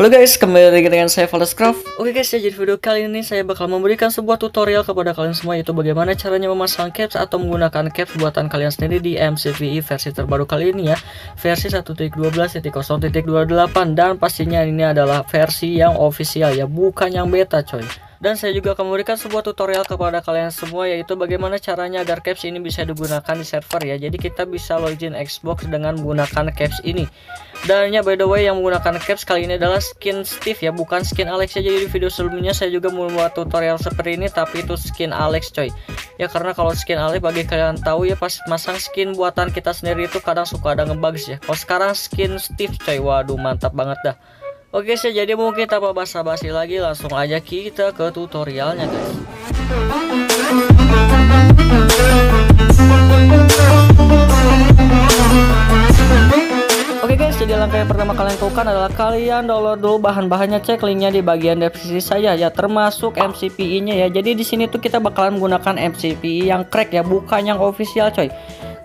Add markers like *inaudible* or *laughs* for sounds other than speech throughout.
Halo guys, kembali lagi dengan saya Craft. Oke guys, jadi video kali ini saya bakal memberikan sebuah tutorial kepada kalian semua yaitu bagaimana caranya memasang caps atau menggunakan caps buatan kalian sendiri di MCVE versi terbaru kali ini ya, versi 1.12.0.28 dan pastinya ini adalah versi yang official ya, bukan yang beta coy. Dan saya juga akan memberikan sebuah tutorial kepada kalian semua yaitu bagaimana caranya agar caps ini bisa digunakan di server ya. Jadi kita bisa login Xbox dengan menggunakan caps ini. Dan ya by the way yang menggunakan caps kali ini adalah skin Steve ya, bukan skin Alex ya. Jadi di video sebelumnya saya juga membuat tutorial seperti ini tapi itu skin Alex coy. Ya karena kalau skin Alex bagi kalian tahu ya pas masang skin buatan kita sendiri itu kadang suka ada ngebugs ya. Kalau sekarang skin Steve coy, waduh mantap banget dah. Oke sih jadi mungkin tanpa basa-basi lagi langsung aja kita ke tutorialnya guys Oke guys, jadi langkah yang pertama kalian lakukan adalah kalian download dulu bahan-bahannya, cek linknya di bagian deskripsi saya ya, termasuk MCPI-nya ya. Jadi di sini tuh kita bakalan menggunakan MCPI yang crack ya, bukan yang official coy.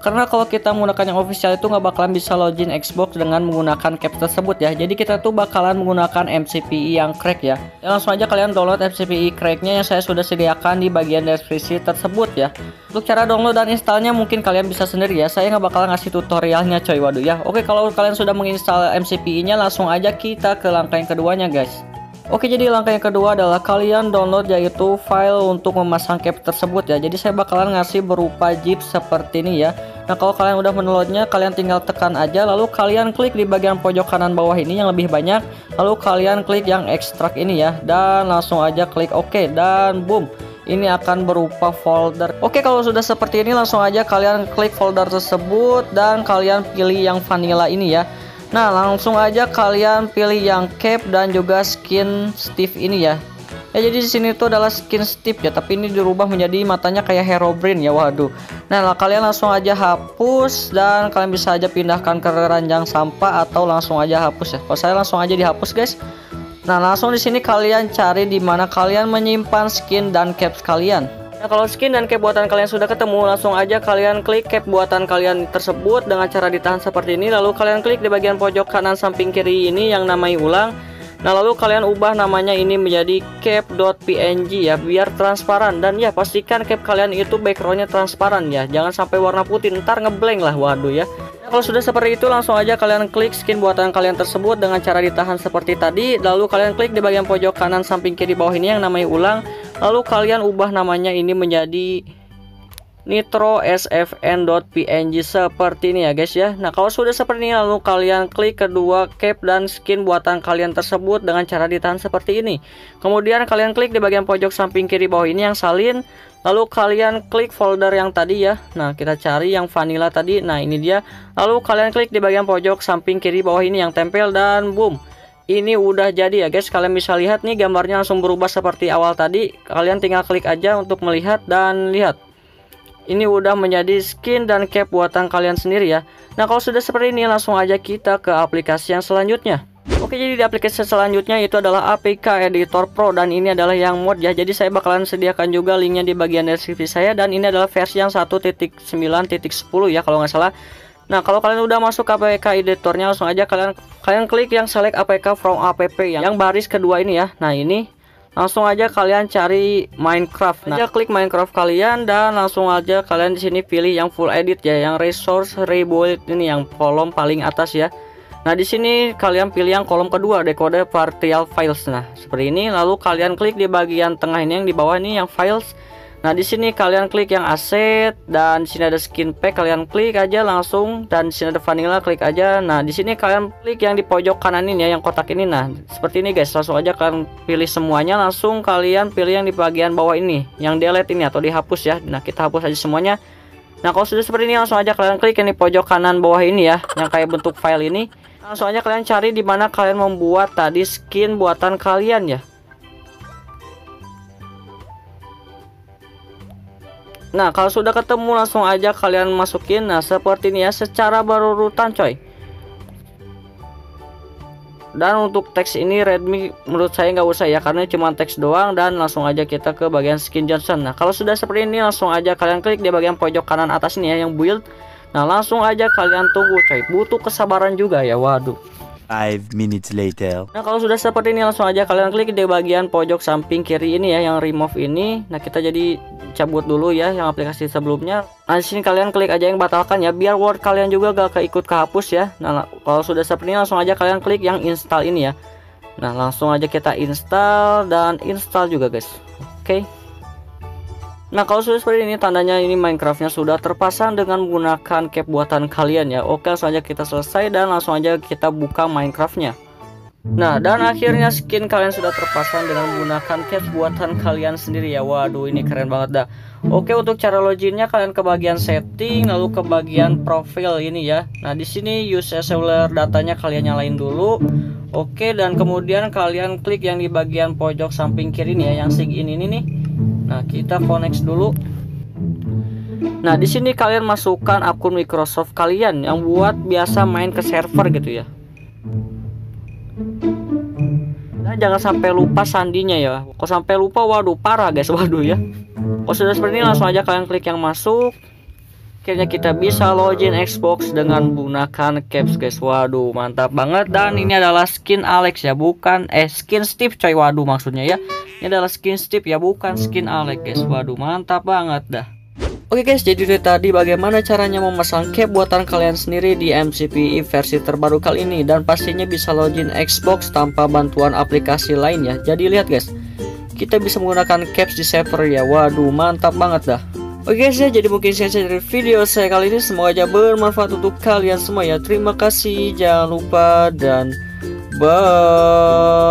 Karena kalau kita menggunakan yang official itu nggak bakalan bisa login Xbox dengan menggunakan caps tersebut ya. Jadi kita tuh bakalan menggunakan MCPI yang crack ya. ya langsung aja kalian download MCPI cracknya yang saya sudah sediakan di bagian deskripsi tersebut ya. Untuk cara download dan installnya mungkin kalian bisa sendiri ya. Saya nggak bakalan ngasih tutorialnya coy waduh ya. Oke kalau kalian sudah menginstal MCPI-nya langsung aja kita ke langkah yang keduanya guys. Oke jadi langkah yang kedua adalah kalian download yaitu file untuk memasang cap tersebut ya. Jadi saya bakalan ngasih berupa zip seperti ini ya. Nah kalau kalian udah mendownloadnya kalian tinggal tekan aja lalu kalian klik di bagian pojok kanan bawah ini yang lebih banyak lalu kalian klik yang ekstrak ini ya dan langsung aja klik OK dan boom ini akan berupa folder. Oke kalau sudah seperti ini langsung aja kalian klik folder tersebut dan kalian pilih yang vanilla ini ya Nah langsung aja kalian pilih yang cap dan juga skin Steve ini ya. Ya jadi di sini tuh adalah skin Steve ya tapi ini dirubah menjadi matanya kayak Herobrine ya waduh. Nah lah, kalian langsung aja hapus dan kalian bisa aja pindahkan ke ranjang sampah atau langsung aja hapus ya. Kalau saya langsung aja dihapus guys. Nah langsung di sini kalian cari di mana kalian menyimpan skin dan caps kalian Nah kalau skin dan cap buatan kalian sudah ketemu langsung aja kalian klik cap buatan kalian tersebut dengan cara ditahan seperti ini. Lalu kalian klik di bagian pojok kanan samping kiri ini yang namanya ulang. Nah lalu kalian ubah namanya ini menjadi cap.png ya biar transparan. Dan ya pastikan cap kalian itu backgroundnya transparan ya. Jangan sampai warna putih ntar ngeblank lah waduh ya. Nah, kalau sudah seperti itu langsung aja kalian klik skin buatan kalian tersebut dengan cara ditahan seperti tadi. Lalu kalian klik di bagian pojok kanan samping kiri bawah ini yang namanya ulang lalu kalian ubah namanya ini menjadi nitro sfn.png seperti ini ya guys ya. Nah kalau sudah seperti ini lalu kalian klik kedua cap dan skin buatan kalian tersebut dengan cara ditahan seperti ini. Kemudian kalian klik di bagian pojok samping kiri bawah ini yang salin. Lalu kalian klik folder yang tadi ya. Nah kita cari yang vanilla tadi. Nah ini dia. Lalu kalian klik di bagian pojok samping kiri bawah ini yang tempel dan boom ini udah jadi ya guys. Kalian bisa lihat nih gambarnya langsung berubah seperti awal tadi. Kalian tinggal klik aja untuk melihat dan lihat. Ini udah menjadi skin dan cap buatan kalian sendiri ya. Nah kalau sudah seperti ini langsung aja kita ke aplikasi yang selanjutnya. Oke jadi di aplikasi selanjutnya itu adalah APK Editor Pro dan ini adalah yang mod ya. Jadi saya bakalan sediakan juga linknya di bagian deskripsi saya dan ini adalah versi yang 1.9.10 ya kalau nggak salah Nah, kalau kalian udah masuk APK editornya langsung aja kalian kalian klik yang select APK from app yang, yang baris kedua ini ya. Nah, ini langsung aja kalian cari Minecraft. Nah, aja klik Minecraft kalian dan langsung aja kalian di sini pilih yang full edit ya, yang resource rebuild ini yang kolom paling atas ya. Nah, di sini kalian pilih yang kolom kedua dekode partial files. Nah, seperti ini lalu kalian klik di bagian tengah ini yang di bawah ini yang files Nah, di sini kalian klik yang aset dan di sini ada skin pack, kalian klik aja langsung dan di sini ada vanilla, klik aja. Nah, di sini kalian klik yang di pojok kanan ini ya, yang kotak ini. Nah, seperti ini guys, langsung aja kalian pilih semuanya, langsung kalian pilih yang di bagian bawah ini, yang delete ini atau dihapus ya. Nah, kita hapus aja semuanya. Nah, kalau sudah seperti ini langsung aja kalian klik yang di pojok kanan bawah ini ya, yang kayak bentuk file ini. Langsung aja kalian cari di mana kalian membuat tadi skin buatan kalian ya. Nah kalau sudah ketemu langsung aja kalian masukin. Nah seperti ini ya secara berurutan coy. Dan untuk teks ini Redmi menurut saya nggak usah ya karena cuma teks doang dan langsung aja kita ke bagian skin Johnson. Nah kalau sudah seperti ini langsung aja kalian klik di bagian pojok kanan atas ini ya yang build. Nah langsung aja kalian tunggu coy. Butuh kesabaran juga ya waduh Five minutes later. Nah kalau sudah seperti ini langsung aja kalian klik di bagian pojok samping kiri ini ya yang remove ini. Nah kita jadi cabut dulu ya yang aplikasi sebelumnya. Nah di sini kalian klik aja yang batalkan ya biar word kalian juga gak keikut kehapus ya. Nah kalau sudah seperti ini langsung aja kalian klik yang install ini ya. Nah langsung aja kita install dan install juga guys. Oke. Okay. Nah kalau sudah seperti ini tandanya ini Minecraftnya sudah terpasang dengan menggunakan cap buatan kalian ya. Oke langsung aja kita selesai dan langsung aja kita buka Minecraftnya. Nah dan akhirnya skin kalian sudah terpasang dengan menggunakan cap buatan kalian sendiri ya. Waduh ini keren banget dah. Oke untuk cara loginnya kalian ke bagian setting lalu ke bagian profil ini ya. Nah di sini use cellular datanya kalian nyalain dulu. Oke dan kemudian kalian klik yang di bagian pojok samping kiri nih ya yang sig ini nih Nah, kita connect dulu. Nah, di sini kalian masukkan akun Microsoft kalian yang buat biasa main ke server gitu ya. Nah, jangan sampai lupa sandinya ya. Kalau sampai lupa, waduh parah guys, *laughs* waduh ya. Kalau sudah seperti ini langsung aja kalian klik yang masuk akhirnya kita bisa login Xbox dengan menggunakan caps guys. Waduh mantap banget. Dan ini adalah skin Alex ya. Bukan eh skin Steve coy. Waduh maksudnya ya. Ini adalah skin Steve ya. Bukan skin Alex guys. Waduh mantap banget dah. Oke guys, jadi dari tadi bagaimana caranya memasang cap buatan kalian sendiri di MCPE versi terbaru kali ini? Dan pastinya bisa login Xbox tanpa bantuan aplikasi lain ya. Jadi lihat guys, kita bisa menggunakan caps di server ya. Waduh, mantap banget dah. Oke guys ya, jadi mungkin saja dari video saya kali ini semoga aja bermanfaat untuk kalian semua ya. Terima kasih, jangan lupa dan bye.